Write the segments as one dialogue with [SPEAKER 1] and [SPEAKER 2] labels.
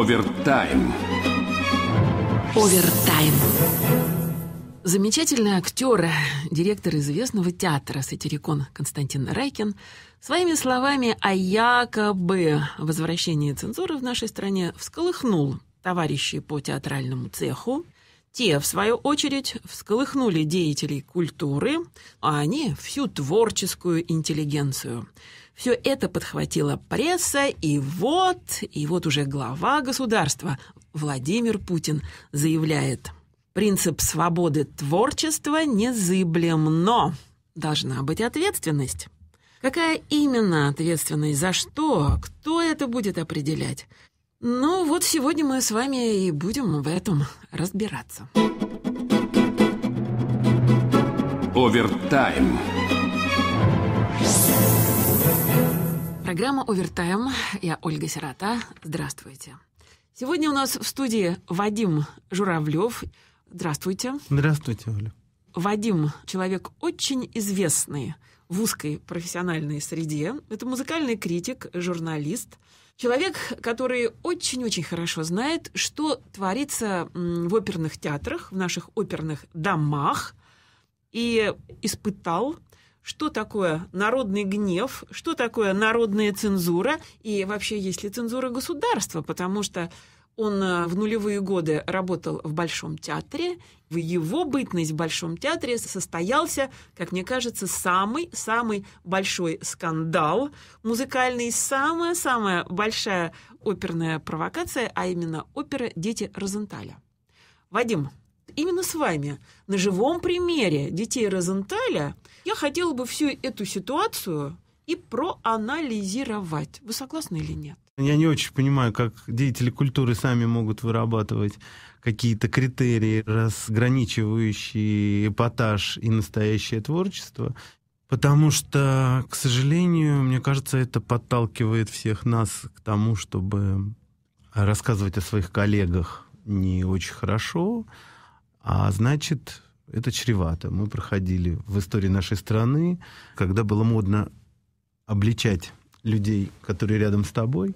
[SPEAKER 1] Овертайм.
[SPEAKER 2] Овертайм. Замечательный актер, директор известного театра «Сатирикон» Константин Райкин своими словами о якобы возвращении цензуры в нашей стране всколыхнул товарищей по театральному цеху. Те, в свою очередь, всколыхнули деятелей культуры, а они — всю творческую интеллигенцию. Все это подхватила пресса, и вот, и вот уже глава государства Владимир Путин заявляет, принцип свободы творчества незыблем, но должна быть ответственность. Какая именно ответственность, за что, кто это будет определять? Ну вот сегодня мы с вами и будем в этом разбираться.
[SPEAKER 1] Овертайм.
[SPEAKER 2] Программа «Овертайм». Я Ольга Сирота. Здравствуйте. Сегодня у нас в студии Вадим Журавлев. Здравствуйте.
[SPEAKER 3] Здравствуйте, Оля.
[SPEAKER 2] Вадим — человек очень известный в узкой профессиональной среде. Это музыкальный критик, журналист. Человек, который очень-очень хорошо знает, что творится в оперных театрах, в наших оперных домах, и испытал что такое народный гнев, что такое народная цензура и вообще есть ли цензура государства, потому что он э, в нулевые годы работал в Большом театре. В его бытность в Большом театре состоялся, как мне кажется, самый-самый большой скандал музыкальный, самая-самая большая оперная провокация, а именно опера «Дети Розенталя». Вадим, именно с вами, на живом примере детей Розенталя, я хотела бы всю эту ситуацию и проанализировать. Вы согласны или нет?
[SPEAKER 3] Я не очень понимаю, как деятели культуры сами могут вырабатывать какие-то критерии, разграничивающие эпатаж и настоящее творчество. Потому что, к сожалению, мне кажется, это подталкивает всех нас к тому, чтобы рассказывать о своих коллегах не очень хорошо, а значит, это чревато. Мы проходили в истории нашей страны, когда было модно обличать людей, которые рядом с тобой.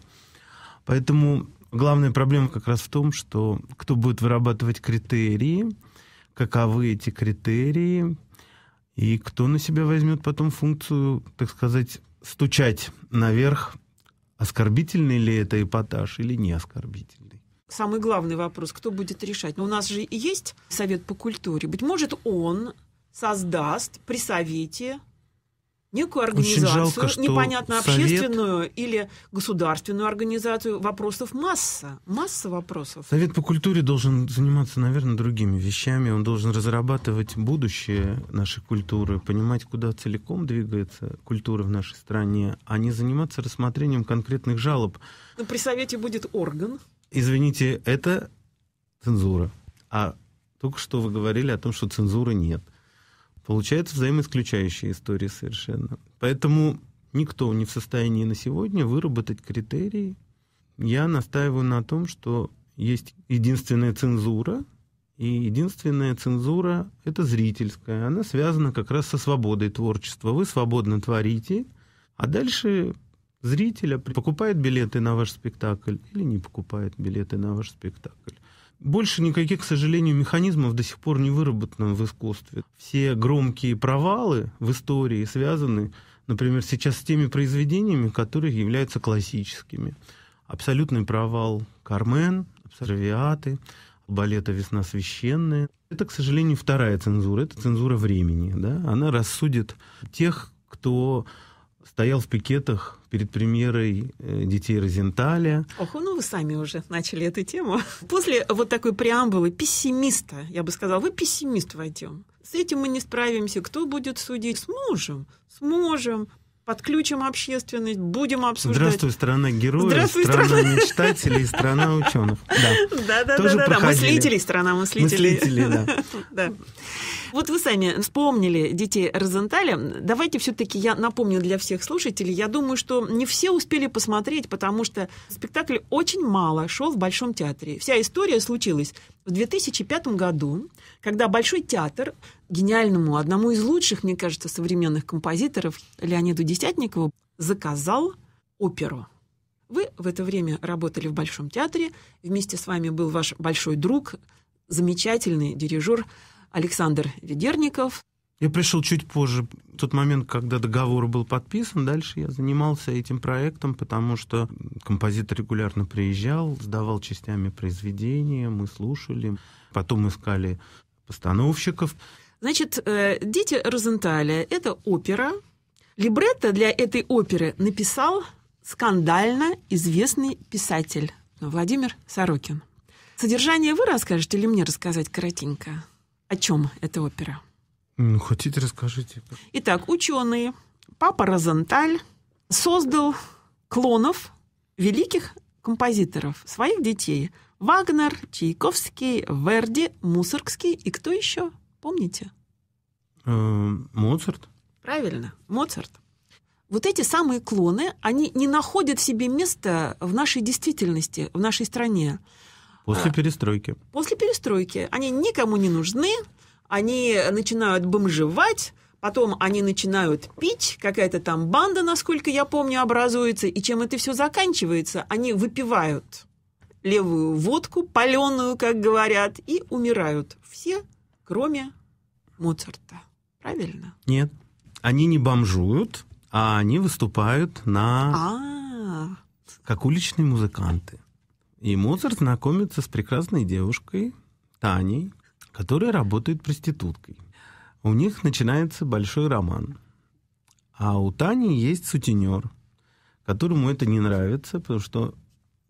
[SPEAKER 3] Поэтому главная проблема как раз в том, что кто будет вырабатывать критерии, каковы эти критерии, и кто на себя возьмет потом функцию, так сказать, стучать наверх, оскорбительный ли это эпатаж или не оскорбительный.
[SPEAKER 2] Самый главный вопрос, кто будет решать? Но у нас же есть Совет по культуре. Быть может, он создаст при Совете некую организацию,
[SPEAKER 3] жалко,
[SPEAKER 2] непонятно
[SPEAKER 3] совет...
[SPEAKER 2] общественную или государственную организацию. Вопросов масса, масса вопросов.
[SPEAKER 3] Совет по культуре должен заниматься, наверное, другими вещами. Он должен разрабатывать будущее нашей культуры, понимать, куда целиком двигается культура в нашей стране, а не заниматься рассмотрением конкретных жалоб.
[SPEAKER 2] Но при Совете будет орган.
[SPEAKER 3] Извините, это цензура. А только что вы говорили о том, что цензуры нет. Получается взаимоисключающая история совершенно. Поэтому никто не в состоянии на сегодня выработать критерии. Я настаиваю на том, что есть единственная цензура, и единственная цензура — это зрительская. Она связана как раз со свободой творчества. Вы свободно творите, а дальше зрителя покупает билеты на ваш спектакль или не покупает билеты на ваш спектакль. Больше никаких, к сожалению, механизмов до сих пор не выработано в искусстве. Все громкие провалы в истории связаны, например, сейчас с теми произведениями, которые являются классическими. Абсолютный провал «Кармен», «Абсервиаты», балета «Весна священная». Это, к сожалению, вторая цензура, это цензура времени. Да? Она рассудит тех, кто стоял в пикетах перед премьерой э, «Детей Розенталя».
[SPEAKER 2] Ох, ну вы сами уже начали эту тему. После вот такой преамбулы пессимиста, я бы сказала, вы пессимист войдем. С этим мы не справимся. Кто будет судить? Сможем. Сможем подключим общественность, будем обсуждать.
[SPEAKER 3] Здравствуй, страна героев, Здравствуй, страна, страна мечтателей, страна ученых.
[SPEAKER 2] Да, да, да, да, мыслителей, страна мыслителей.
[SPEAKER 3] Мыслители, да.
[SPEAKER 2] Вот вы сами вспомнили детей Розенталя. Давайте все-таки я напомню для всех слушателей. Я думаю, что не все успели посмотреть, потому что спектакль очень мало шел в Большом театре. Вся история случилась в 2005 году, когда Большой театр гениальному, одному из лучших, мне кажется, современных композиторов Леониду Десятникову заказал оперу. Вы в это время работали в Большом театре. Вместе с вами был ваш большой друг, замечательный дирижер Александр Ведерников.
[SPEAKER 3] Я пришел чуть позже, в тот момент, когда договор был подписан. Дальше я занимался этим проектом, потому что композитор регулярно приезжал, сдавал частями произведения, мы слушали. Потом искали постановщиков.
[SPEAKER 2] Значит, э, «Дети Розенталя» — это опера. Либретто для этой оперы написал скандально известный писатель Владимир Сорокин. Содержание вы расскажете или мне рассказать коротенько? О чем эта опера?
[SPEAKER 3] Ну, хотите, расскажите.
[SPEAKER 2] Итак, ученые. Папа Розенталь создал клонов великих композиторов, своих детей. Вагнер, Чайковский, Верди, Мусоргский и кто еще? Помните?
[SPEAKER 3] Э, Моцарт.
[SPEAKER 2] Правильно, Моцарт. Вот эти самые клоны, они не находят себе места в нашей действительности, в нашей стране.
[SPEAKER 3] После перестройки.
[SPEAKER 2] После перестройки. Они никому не нужны, они начинают бомжевать, потом они начинают пить, какая-то там банда, насколько я помню, образуется, и чем это все заканчивается, они выпивают левую водку, паленую, как говорят, и умирают. Все, кроме Моцарта. Правильно?
[SPEAKER 3] Нет. Они не бомжуют, а они выступают на...
[SPEAKER 2] А,
[SPEAKER 3] как уличные музыканты. И Моцарт знакомится с прекрасной девушкой, Таней, которая работает проституткой. У них начинается большой роман. А у Тани есть сутенер, которому это не нравится, потому что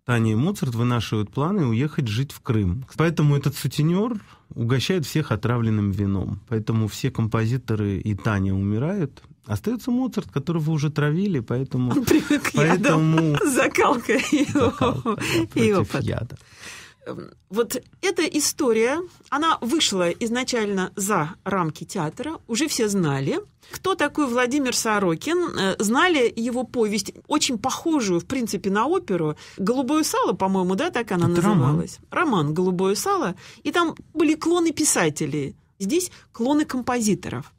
[SPEAKER 3] Таня и Моцарт вынашивают планы уехать жить в Крым. Поэтому этот сутенер угощает всех отравленным вином. Поэтому все композиторы и Таня умирают. Остается Моцарт, которого уже травили, поэтому...
[SPEAKER 2] он привык
[SPEAKER 3] поэтому...
[SPEAKER 2] Закалка его.
[SPEAKER 3] Закалка, да, против
[SPEAKER 2] опыт.
[SPEAKER 3] яда.
[SPEAKER 2] Вот эта история, она вышла изначально за рамки театра, уже все знали. Кто такой Владимир Сорокин? Э, Знали его повесть, очень похожую, в принципе, на оперу. «Голубое сало», по-моему, да, так она
[SPEAKER 3] Это роман.
[SPEAKER 2] называлась? Роман «Голубое сало». И там были клоны писателей. Здесь клоны композиторов.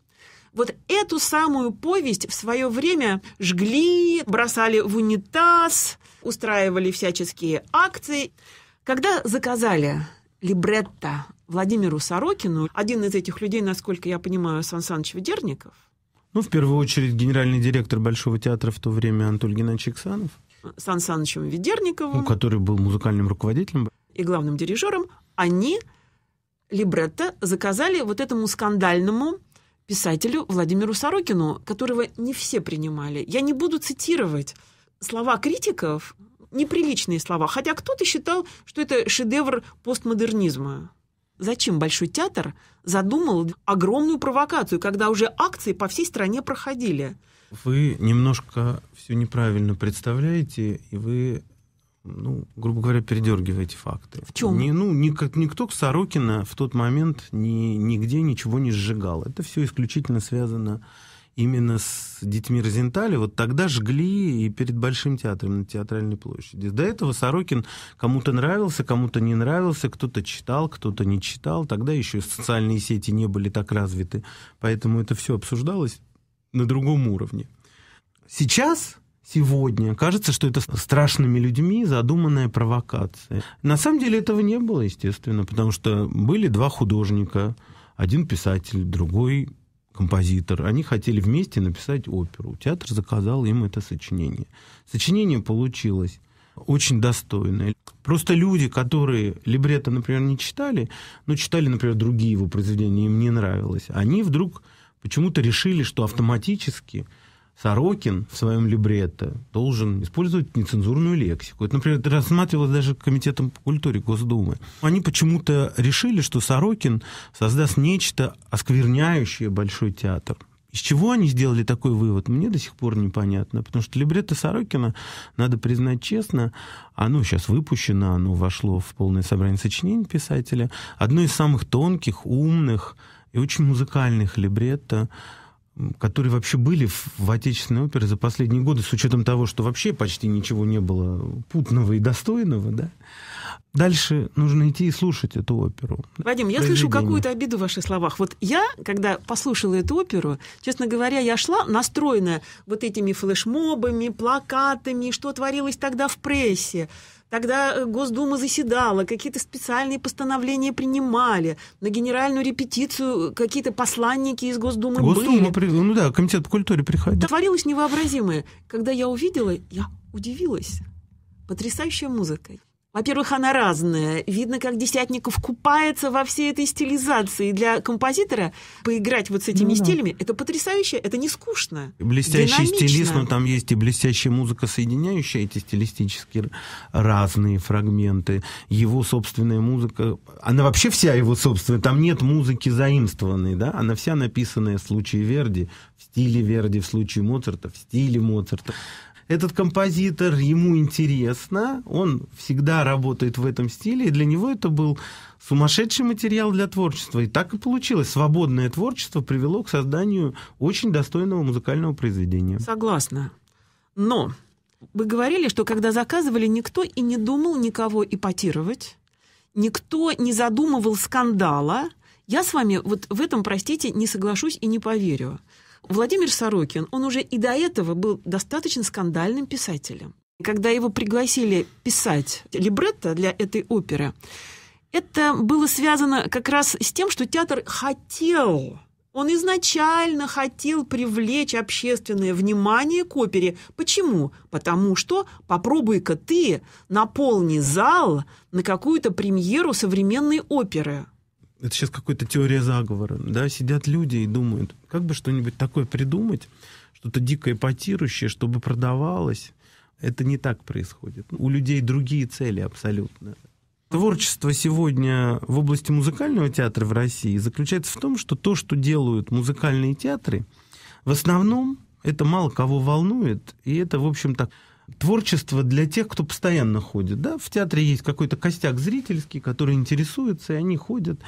[SPEAKER 2] Вот эту самую повесть в свое время жгли, бросали в унитаз, устраивали всяческие акции. Когда заказали либретто Владимиру Сорокину, один из этих людей, насколько я понимаю, Сан Саныч Ведерников,
[SPEAKER 3] Ну, в первую очередь, генеральный директор Большого театра в то время Анатолий Геннадьевич Иксанов,
[SPEAKER 2] Сан Санычем
[SPEAKER 3] ну,
[SPEAKER 2] Ведерниковым
[SPEAKER 3] который был музыкальным руководителем.
[SPEAKER 2] и главным дирижером, они либретто заказали вот этому скандальному писателю Владимиру Сорокину, которого не все принимали. Я не буду цитировать слова критиков, неприличные слова, хотя кто-то считал, что это шедевр постмодернизма. Зачем Большой театр задумал огромную провокацию, когда уже акции по всей стране проходили?
[SPEAKER 3] Вы немножко все неправильно представляете, и вы, ну, грубо говоря, передергиваете факты.
[SPEAKER 2] В чем?
[SPEAKER 3] Не, ну, никак, никто Сорокина в тот момент ни, нигде ничего не сжигал. Это все исключительно связано именно с детьми Розентали. Вот тогда жгли и перед Большим театром на Театральной площади. До этого Сорокин кому-то нравился, кому-то не нравился, кто-то читал, кто-то не читал. Тогда еще социальные сети не были так развиты, поэтому это все обсуждалось на другом уровне. Сейчас, сегодня, кажется, что это страшными людьми задуманная провокация. На самом деле этого не было, естественно, потому что были два художника, один писатель, другой композитор. Они хотели вместе написать оперу. Театр заказал им это сочинение. Сочинение получилось очень достойное. Просто люди, которые либретто, например, не читали, но читали, например, другие его произведения, им не нравилось, они вдруг почему-то решили, что автоматически Сорокин в своем либретто должен использовать нецензурную лексику. Это, например, рассматривалось даже Комитетом по культуре Госдумы. Они почему-то решили, что Сорокин создаст нечто оскверняющее Большой театр. Из чего они сделали такой вывод, мне до сих пор непонятно. Потому что либретто Сорокина, надо признать честно, оно сейчас выпущено, оно вошло в полное собрание сочинений писателя. Одно из самых тонких, умных и очень музыкальных либретто, которые вообще были в, в отечественной опере за последние годы, с учетом того, что вообще почти ничего не было путного и достойного, да. дальше нужно идти и слушать эту оперу.
[SPEAKER 2] Вадим, я слышу какую-то обиду в ваших словах. Вот я, когда послушала эту оперу, честно говоря, я шла настроенная вот этими флешмобами, плакатами, что творилось тогда в прессе. Тогда э, Госдума заседала, какие-то специальные постановления принимали, на генеральную репетицию какие-то посланники из Госдумы
[SPEAKER 3] Госдума,
[SPEAKER 2] были.
[SPEAKER 3] ну да, комитет по культуре приходил.
[SPEAKER 2] Творилось невообразимое. Когда я увидела, я удивилась. Потрясающая музыка. Во-первых, она разная. Видно, как Десятников купается во всей этой стилизации. Для композитора поиграть вот с этими ну, стилями да. это потрясающе, это не скучно.
[SPEAKER 3] Блестящий динамично. стилист, но там есть и блестящая музыка, соединяющая эти стилистически разные фрагменты. Его собственная музыка, она вообще вся его собственная. Там нет музыки заимствованной, да? Она вся написанная в случае Верди, в стиле Верди, в случае Моцарта, в стиле Моцарта этот композитор, ему интересно, он всегда работает в этом стиле, и для него это был сумасшедший материал для творчества. И так и получилось. Свободное творчество привело к созданию очень достойного музыкального произведения.
[SPEAKER 2] Согласна. Но вы говорили, что когда заказывали, никто и не думал никого ипотировать, никто не задумывал скандала. Я с вами вот в этом, простите, не соглашусь и не поверю. Владимир Сорокин, он уже и до этого был достаточно скандальным писателем. Когда его пригласили писать либретто для этой оперы, это было связано как раз с тем, что театр хотел, он изначально хотел привлечь общественное внимание к опере. Почему? Потому что попробуй-ка ты наполни зал на какую-то премьеру современной оперы
[SPEAKER 3] это сейчас какая-то теория заговора, да, сидят люди и думают, как бы что-нибудь такое придумать, что-то дико эпатирующее, чтобы продавалось. Это не так происходит. У людей другие цели абсолютно. Творчество сегодня в области музыкального театра в России заключается в том, что то, что делают музыкальные театры, в основном это мало кого волнует, и это, в общем-то, творчество для тех, кто постоянно ходит. Да? В театре есть какой-то костяк зрительский, который интересуется, и они ходят.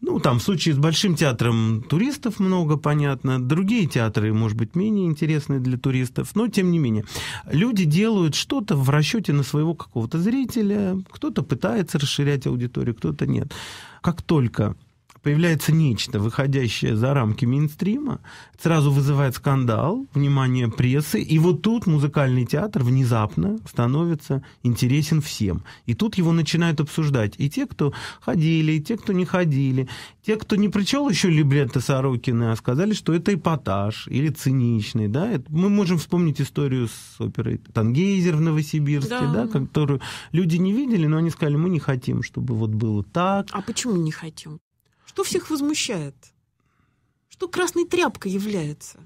[SPEAKER 3] Ну, там, в случае с Большим театром туристов много, понятно. Другие театры, может быть, менее интересные для туристов. Но, тем не менее, люди делают что-то в расчете на своего какого-то зрителя. Кто-то пытается расширять аудиторию, кто-то нет. Как только появляется нечто, выходящее за рамки мейнстрима, сразу вызывает скандал, внимание прессы, и вот тут музыкальный театр внезапно становится интересен всем. И тут его начинают обсуждать и те, кто ходили, и те, кто не ходили, те, кто не прочел еще либретто Сорокина, а сказали, что это эпатаж или циничный. Да? Мы можем вспомнить историю с оперой «Тангейзер» в Новосибирске, да. Да, которую люди не видели, но они сказали, мы не хотим, чтобы вот было так.
[SPEAKER 2] А почему не хотим? Что всех возмущает? Что красной тряпкой является?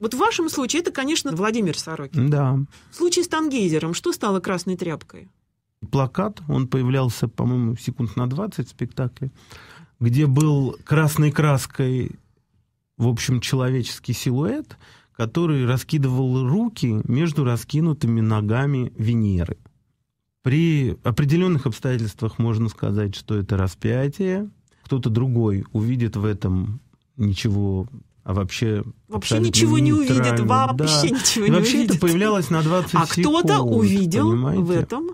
[SPEAKER 2] Вот в вашем случае это, конечно, Владимир Сорокин.
[SPEAKER 3] Да.
[SPEAKER 2] В случае с Тангейзером что стало красной тряпкой?
[SPEAKER 3] Плакат, он появлялся, по-моему, секунд на 20 в спектакле, где был красной краской, в общем, человеческий силуэт, который раскидывал руки между раскинутыми ногами Венеры. При определенных обстоятельствах можно сказать, что это распятие, кто-то другой увидит в этом ничего а вообще
[SPEAKER 2] вообще ничего не увидит, вообще
[SPEAKER 3] да.
[SPEAKER 2] ничего не
[SPEAKER 3] вообще
[SPEAKER 2] увидит.
[SPEAKER 3] это появлялось на 20
[SPEAKER 2] а
[SPEAKER 3] секунд.
[SPEAKER 2] А кто-то увидел
[SPEAKER 3] понимаете?
[SPEAKER 2] в этом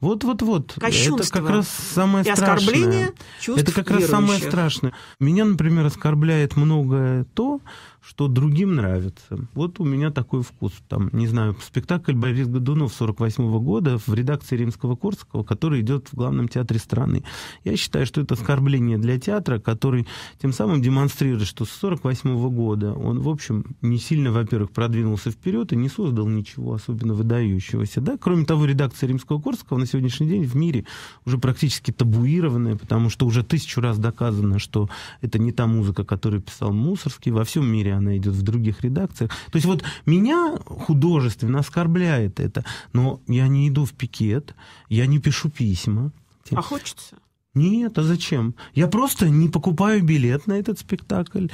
[SPEAKER 3] вот, вот, вот.
[SPEAKER 2] Кощунство.
[SPEAKER 3] Это как раз самое
[SPEAKER 2] и
[SPEAKER 3] страшное.
[SPEAKER 2] оскорбление чувств
[SPEAKER 3] Это как раз самое страшное. Меня, например, оскорбляет многое то, что другим нравится. Вот у меня такой вкус. Там, не знаю, спектакль Борис Годунов 48 -го года в редакции Римского-Корского, который идет в главном театре страны. Я считаю, что это оскорбление для театра, который тем самым демонстрирует, что с 48 -го года он, в общем, не сильно, во-первых, продвинулся вперед и не создал ничего особенно выдающегося. Да? Кроме того, редакция Римского-Корского на сегодняшний день в мире уже практически табуированная, потому что уже тысячу раз доказано, что это не та музыка, которую писал Мусорский. Во всем мире она идет в других редакциях. То есть вот меня художественно оскорбляет это, но я не иду в пикет, я не пишу письма.
[SPEAKER 2] А хочется?
[SPEAKER 3] Нет, а зачем? Я просто не покупаю билет на этот спектакль.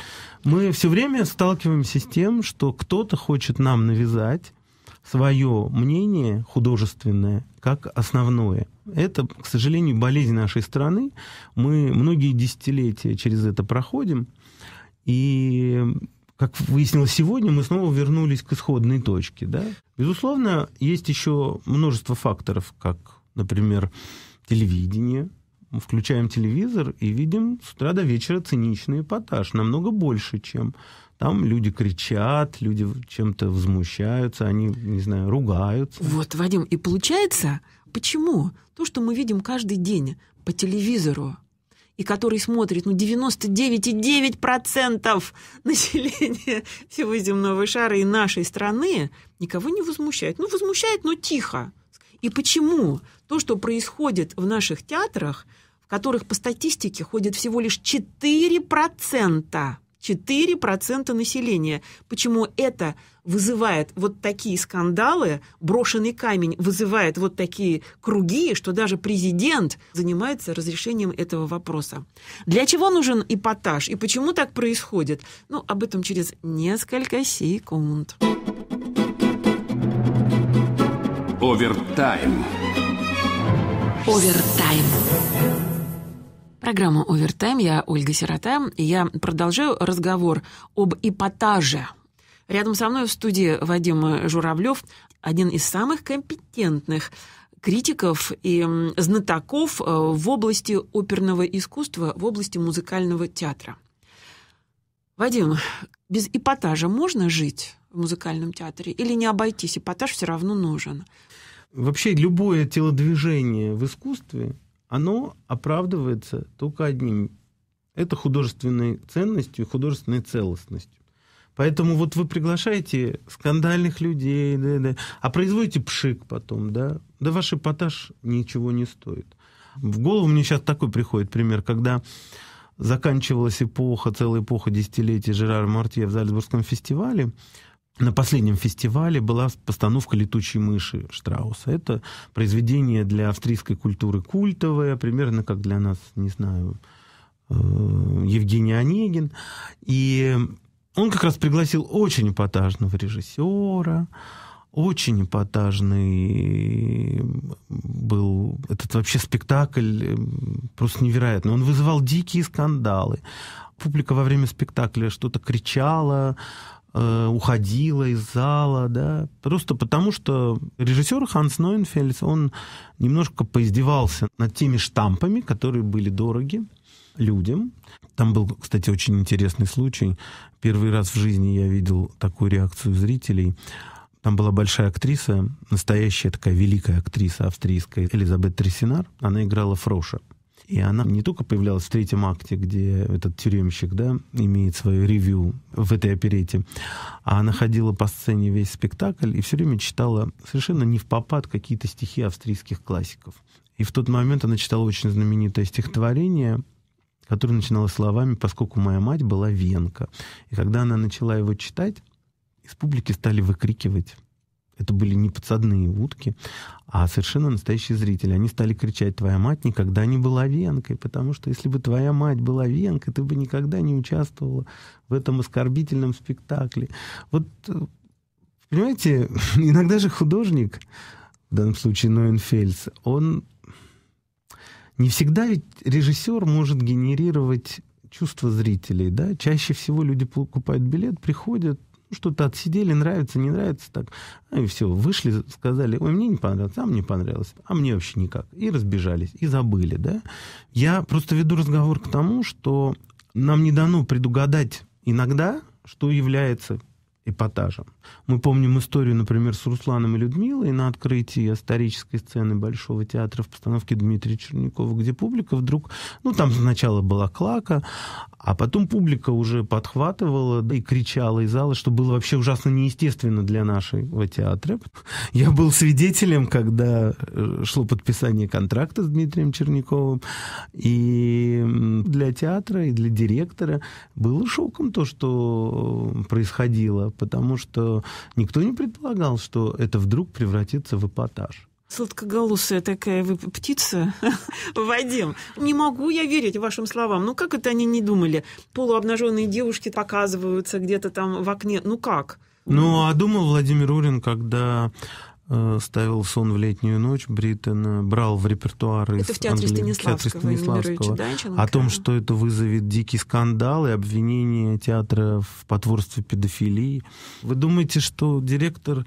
[SPEAKER 3] Мы все время сталкиваемся с тем, что кто-то хочет нам навязать свое мнение художественное как основное. Это, к сожалению, болезнь нашей страны. Мы многие десятилетия через это проходим. И как выяснилось сегодня, мы снова вернулись к исходной точке. Да? Безусловно, есть еще множество факторов, как, например, телевидение, включаем телевизор и видим с утра до вечера циничный эпатаж, намного больше, чем там люди кричат, люди чем-то возмущаются, они, не знаю, ругаются.
[SPEAKER 2] Вот, Вадим, и получается, почему то, что мы видим каждый день по телевизору, и который смотрит ну, 99,9% населения всего земного шара и нашей страны, никого не возмущает. Ну, возмущает, но тихо. И почему то, что происходит в наших театрах, в которых по статистике ходит всего лишь 4%, 4% населения. Почему это вызывает вот такие скандалы, брошенный камень вызывает вот такие круги, что даже президент занимается разрешением этого вопроса. Для чего нужен эпатаж и почему так происходит? Ну, об этом через несколько секунд.
[SPEAKER 1] Овертайм.
[SPEAKER 2] Овертайм. Программа «Овертайм». Я Ольга Сирота. Я продолжаю разговор об эпатаже. Рядом со мной в студии Вадим Журавлев, один из самых компетентных критиков и знатоков э, в области оперного искусства, в области музыкального театра. Вадим, без эпатажа можно жить в музыкальном театре или не обойтись? Эпатаж все равно нужен.
[SPEAKER 3] Вообще любое телодвижение в искусстве оно оправдывается только одним. Это художественной ценностью художественной целостностью. Поэтому вот вы приглашаете скандальных людей, да, да, а производите пшик потом, да, да ваш эпатаж ничего не стоит. В голову мне сейчас такой приходит пример, когда заканчивалась эпоха, целая эпоха десятилетий Жерара Мартье в Зальцбургском фестивале, на последнем фестивале была постановка «Летучей мыши» Штрауса. Это произведение для австрийской культуры культовое, примерно как для нас, не знаю, э, Евгений Онегин. И он как раз пригласил очень эпатажного режиссера, очень эпатажный был этот вообще спектакль, э, просто невероятно. Он вызывал дикие скандалы. Публика во время спектакля что-то кричала, Э, уходила из зала, да, просто потому что режиссер Ханс Нойнфельдс, он немножко поиздевался над теми штампами, которые были дороги людям. Там был, кстати, очень интересный случай. Первый раз в жизни я видел такую реакцию зрителей. Там была большая актриса, настоящая такая великая актриса австрийская, Элизабет Тресинар. Она играла Фроша. И она не только появлялась в третьем акте, где этот тюремщик да, имеет свое ревью в этой оперете, а она ходила по сцене весь спектакль и все время читала совершенно не в попад какие-то стихи австрийских классиков. И в тот момент она читала очень знаменитое стихотворение, которое начиналось словами «Поскольку моя мать была венка». И когда она начала его читать, из публики стали выкрикивать это были не подсадные утки, а совершенно настоящие зрители. Они стали кричать, твоя мать никогда не была венкой, потому что если бы твоя мать была венкой, ты бы никогда не участвовала в этом оскорбительном спектакле. Вот, понимаете, иногда же художник, в данном случае Ноенфельс, он не всегда ведь режиссер может генерировать чувства зрителей, да, чаще всего люди покупают билет, приходят, что-то отсидели, нравится, не нравится, так. И все, вышли, сказали, ой, мне не понравилось, а мне понравилось, а мне вообще никак. И разбежались, и забыли, да. Я просто веду разговор к тому, что нам не дано предугадать иногда, что является эпатажем. Мы помним историю, например, с Русланом и Людмилой на открытии исторической сцены Большого театра в постановке Дмитрия Черникова, где публика вдруг, ну, там сначала была клака, а потом публика уже подхватывала да, и кричала из зала, что было вообще ужасно неестественно для нашего театра. Я был свидетелем, когда э, шло подписание контракта с Дмитрием Черниковым, и для театра, и для директора было шоком то, что происходило, потому что никто не предполагал, что это вдруг превратится в эпатаж.
[SPEAKER 2] Сладкоголосая такая вы птица, Вадим. Не могу я верить вашим словам. Ну как это они не думали? Полуобнаженные девушки показываются где-то там в окне. Ну как?
[SPEAKER 3] Ну, а думал Владимир Урин, когда э, ставил «Сон в летнюю ночь» Бриттона, брал в репертуар
[SPEAKER 2] это в театре Англии, Станиславского, театре Станиславского
[SPEAKER 3] о том, что это вызовет дикий скандал и обвинение театра в потворстве педофилии. Вы думаете, что директор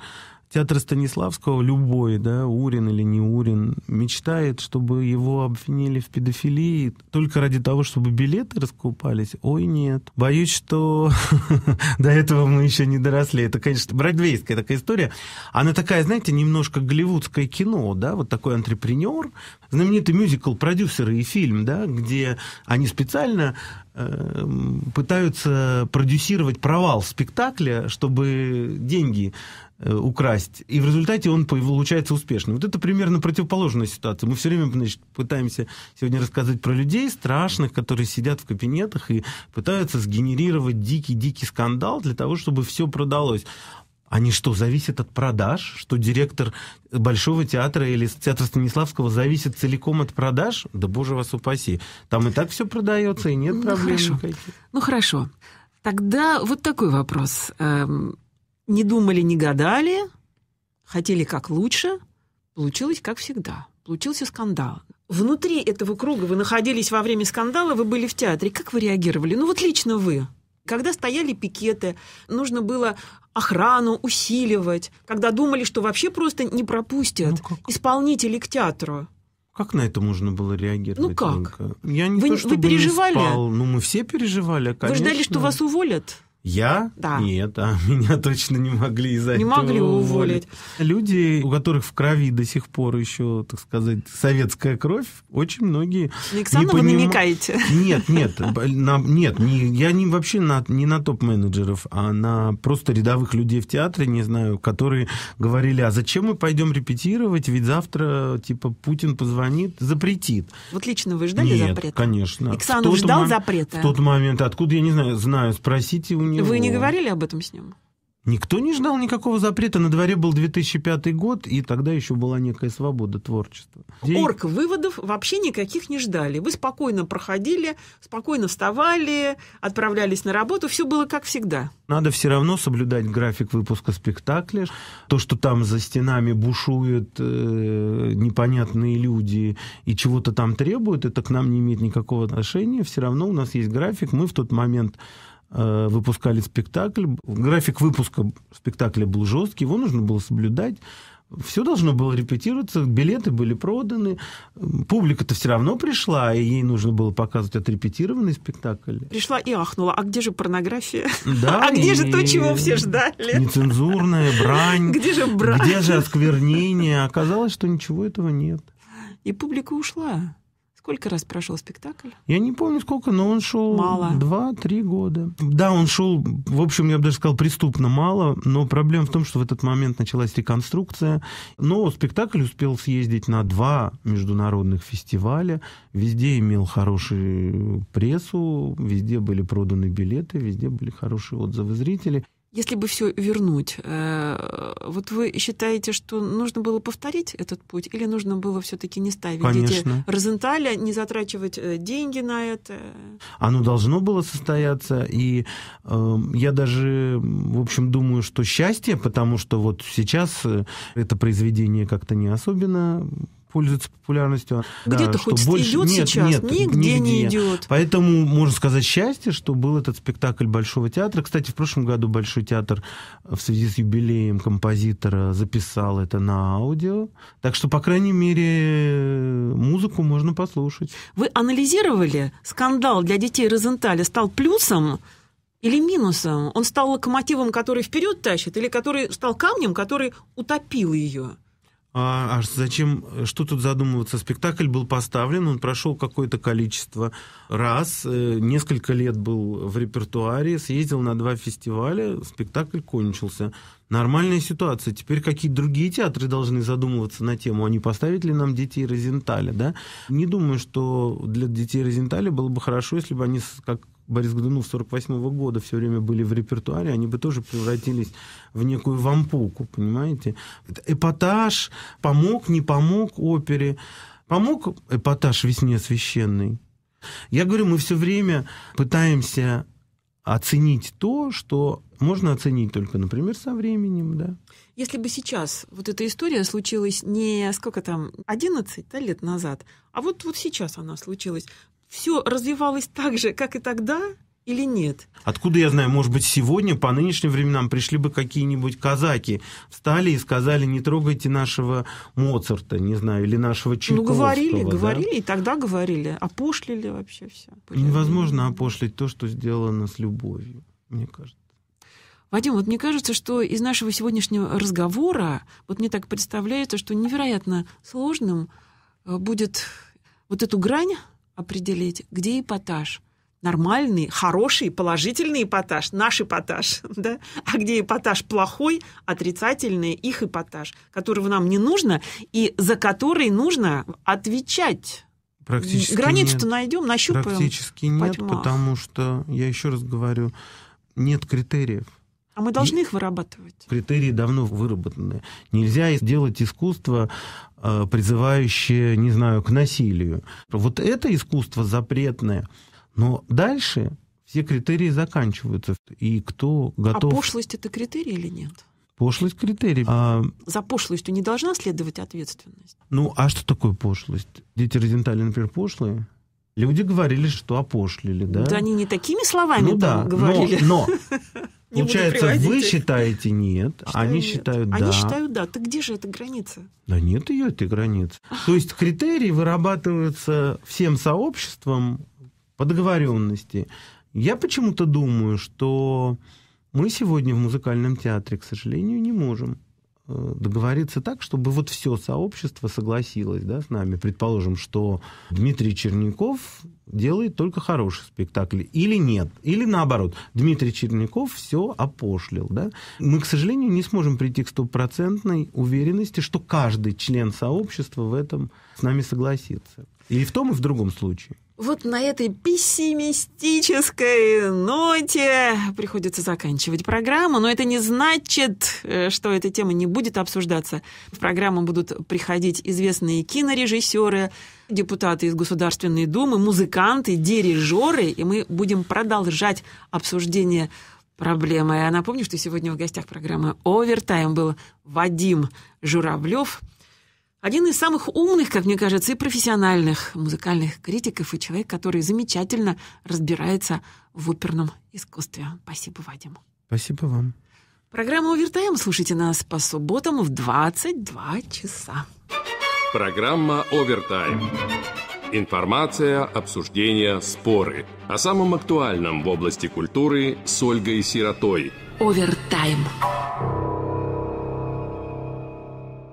[SPEAKER 3] театр Станиславского, любой, да, Урин или не Урин, мечтает, чтобы его обвинили в педофилии только ради того, чтобы билеты раскупались? Ой, нет. Боюсь, что до этого мы еще не доросли. Это, конечно, бродвейская такая история. Она такая, знаете, немножко голливудское кино, да, вот такой антрепренер, знаменитый мюзикл «Продюсеры» и фильм, да, где они специально э, пытаются продюсировать провал спектакля, чтобы деньги украсть. И в результате он получается успешным. Вот это примерно противоположная ситуация. Мы все время значит, пытаемся сегодня рассказывать про людей страшных, которые сидят в кабинетах и пытаются сгенерировать дикий-дикий скандал для того, чтобы все продалось. Они что, зависят от продаж? Что директор Большого театра или театра Станиславского зависит целиком от продаж? Да боже вас упаси. Там и так все продается, и нет ну, проблем
[SPEAKER 2] хорошо.
[SPEAKER 3] никаких.
[SPEAKER 2] Ну хорошо. Тогда вот такой вопрос. Не думали, не гадали, хотели как лучше, получилось как всегда. Получился скандал. Внутри этого круга вы находились во время скандала, вы были в театре. Как вы реагировали? Ну вот лично вы. Когда стояли пикеты, нужно было охрану усиливать, когда думали, что вообще просто не пропустят ну, исполнителей к театру.
[SPEAKER 3] Как на это можно было реагировать?
[SPEAKER 2] Ну как?
[SPEAKER 3] Я не
[SPEAKER 2] вы,
[SPEAKER 3] то, чтобы
[SPEAKER 2] вы переживали?
[SPEAKER 3] Не спал. Ну, мы все переживали, конечно.
[SPEAKER 2] Вы ждали, что вас уволят?
[SPEAKER 3] Я?
[SPEAKER 2] Да.
[SPEAKER 3] Нет, а меня точно не могли из-за
[SPEAKER 2] Не могли уволить.
[SPEAKER 3] Люди, у которых в крови до сих пор еще, так сказать, советская кровь, очень многие...
[SPEAKER 2] Александр, вы поним... намекаете?
[SPEAKER 3] Нет, нет, на, нет, не, я не вообще на, не на топ-менеджеров, а на просто рядовых людей в театре, не знаю, которые говорили, а зачем мы пойдем репетировать, ведь завтра, типа, Путин позвонит, запретит.
[SPEAKER 2] Вот лично вы ждали
[SPEAKER 3] нет,
[SPEAKER 2] запрета?
[SPEAKER 3] конечно.
[SPEAKER 2] Александр ждал
[SPEAKER 3] мом...
[SPEAKER 2] запрета?
[SPEAKER 3] В тот момент, откуда, я не знаю, знаю, спросите у него.
[SPEAKER 2] Вы не говорили об этом с ним?
[SPEAKER 3] Никто не ждал никакого запрета. На дворе был 2005 год, и тогда еще была некая свобода творчества.
[SPEAKER 2] Орг выводов вообще никаких не ждали. Вы спокойно проходили, спокойно вставали, отправлялись на работу. Все было как всегда.
[SPEAKER 3] Надо все равно соблюдать график выпуска спектакля. То, что там за стенами бушуют э, непонятные люди и чего-то там требуют, это к нам не имеет никакого отношения. Все равно у нас есть график. Мы в тот момент выпускали спектакль. График выпуска спектакля был жесткий, его нужно было соблюдать. Все должно было репетироваться, билеты были проданы, публика-то все равно пришла, и ей нужно было показывать отрепетированный спектакль.
[SPEAKER 2] Пришла и ахнула, а где же порнография?
[SPEAKER 3] Да,
[SPEAKER 2] а где же то, чего все ждали?
[SPEAKER 3] Нецензурная брань.
[SPEAKER 2] Где же брань?
[SPEAKER 3] Где же осквернение? Оказалось, что ничего этого нет.
[SPEAKER 2] И публика ушла. Сколько раз прошел спектакль?
[SPEAKER 3] Я не помню сколько, но он шел
[SPEAKER 2] мало.
[SPEAKER 3] два-три года. Да, он шел, в общем, я бы даже сказал, преступно мало, но проблема в том, что в этот момент началась реконструкция. Но спектакль успел съездить на два международных фестиваля, везде имел хорошую прессу, везде были проданы билеты, везде были хорошие отзывы зрителей.
[SPEAKER 2] Если бы все вернуть, э, вот вы считаете, что нужно было повторить этот путь, или нужно было все-таки не ставить
[SPEAKER 3] Конечно.
[SPEAKER 2] дети Розенталя, не затрачивать э, деньги на это?
[SPEAKER 3] Оно должно было состояться, и э, я даже, в общем, думаю, что счастье, потому что вот сейчас э, это произведение как-то не особенно пользуется популярностью.
[SPEAKER 2] Где-то
[SPEAKER 3] да,
[SPEAKER 2] хоть
[SPEAKER 3] больше...
[SPEAKER 2] идет
[SPEAKER 3] нет,
[SPEAKER 2] сейчас,
[SPEAKER 3] нет,
[SPEAKER 2] нигде, нигде не идет.
[SPEAKER 3] Поэтому можно сказать счастье, что был этот спектакль Большого театра. Кстати, в прошлом году Большой театр в связи с юбилеем композитора записал это на аудио. Так что, по крайней мере, музыку можно послушать.
[SPEAKER 2] Вы анализировали скандал для детей Розенталя стал плюсом или минусом? Он стал локомотивом, который вперед тащит, или который стал камнем, который утопил ее?
[SPEAKER 3] А, а зачем, что тут задумываться? Спектакль был поставлен, он прошел какое-то количество раз, э, несколько лет был в репертуаре, съездил на два фестиваля, спектакль кончился. Нормальная ситуация. Теперь какие-то другие театры должны задумываться на тему, а не поставить ли нам детей Розенталя, да? Не думаю, что для детей Розенталя было бы хорошо, если бы они, как Борис Годунов 48 года все время были в репертуаре, они бы тоже превратились в некую вампуку, понимаете? Эпатаж помог, не помог опере. Помог эпатаж «Весне священной». Я говорю, мы все время пытаемся оценить то, что можно оценить только, например, со временем, да.
[SPEAKER 2] Если бы сейчас вот эта история случилась не сколько там, 11 да, лет назад, а вот, вот сейчас она случилась, все развивалось так же, как и тогда, или нет?
[SPEAKER 3] Откуда я знаю, может быть, сегодня, по нынешним временам, пришли бы какие-нибудь казаки, встали и сказали, не трогайте нашего Моцарта, не знаю, или нашего Чайковского.
[SPEAKER 2] Ну, говорили,
[SPEAKER 3] да?
[SPEAKER 2] говорили, и тогда говорили. Опошлили вообще все.
[SPEAKER 3] Невозможно опошлить то, что сделано с любовью, мне кажется.
[SPEAKER 2] Вадим, вот мне кажется, что из нашего сегодняшнего разговора, вот мне так представляется, что невероятно сложным э, будет вот эту грань определить, где эпатаж. Нормальный, хороший, положительный эпатаж, наш эпатаж, да? а где эпатаж плохой, отрицательный, их эпатаж, которого нам не нужно и за который нужно отвечать.
[SPEAKER 3] Практически
[SPEAKER 2] Границу-то найдем, нащупаем.
[SPEAKER 3] Практически нет, потому что, я еще раз говорю, нет критериев.
[SPEAKER 2] А мы должны их вырабатывать.
[SPEAKER 3] Критерии давно выработаны. Нельзя сделать искусство, э, призывающее, не знаю, к насилию. Вот это искусство запретное. Но дальше все критерии заканчиваются. И кто готов...
[SPEAKER 2] А пошлость – это критерий или нет?
[SPEAKER 3] Пошлость критерий. А...
[SPEAKER 2] За пошлостью не должна следовать ответственность.
[SPEAKER 3] Ну, а что такое пошлость? Дети Розентали, например, пошлые? Люди говорили, что опошлили, да?
[SPEAKER 2] Да они не такими словами
[SPEAKER 3] ну, да,
[SPEAKER 2] говорили.
[SPEAKER 3] Но, но Получается, вы считаете нет, Считаю они нет. считают да.
[SPEAKER 2] Они считают да. Так где же эта граница?
[SPEAKER 3] Да нет ее, этой границы. То есть критерии вырабатываются всем сообществом по договоренности. Я почему-то думаю, что мы сегодня в музыкальном театре, к сожалению, не можем э, договориться так, чтобы вот все сообщество согласилось да, с нами. Предположим, что Дмитрий Черняков делает только хороший спектакль. Или нет. Или наоборот. Дмитрий Черняков все опошлил. Да? Мы, к сожалению, не сможем прийти к стопроцентной уверенности, что каждый член сообщества в этом с нами согласится. И в том, и в другом случае.
[SPEAKER 2] Вот на этой пессимистической ноте приходится заканчивать программу, но это не значит, э, что эта тема не будет обсуждаться. В программу будут приходить известные кинорежиссеры, депутаты из Государственной Думы, музыканты, дирижеры, и мы будем продолжать обсуждение проблемы. Я напомню, что сегодня в гостях программы «Овертайм» был Вадим Журавлев – один из самых умных, как мне кажется, и профессиональных музыкальных критиков и человек, который замечательно разбирается в оперном искусстве. Спасибо, Вадим.
[SPEAKER 3] Спасибо вам.
[SPEAKER 2] Программа «Овертайм» слушайте нас по субботам в 22 часа.
[SPEAKER 1] Программа «Овертайм». Информация, обсуждения, споры. О самом актуальном в области культуры с Ольгой Сиротой.
[SPEAKER 2] «Овертайм».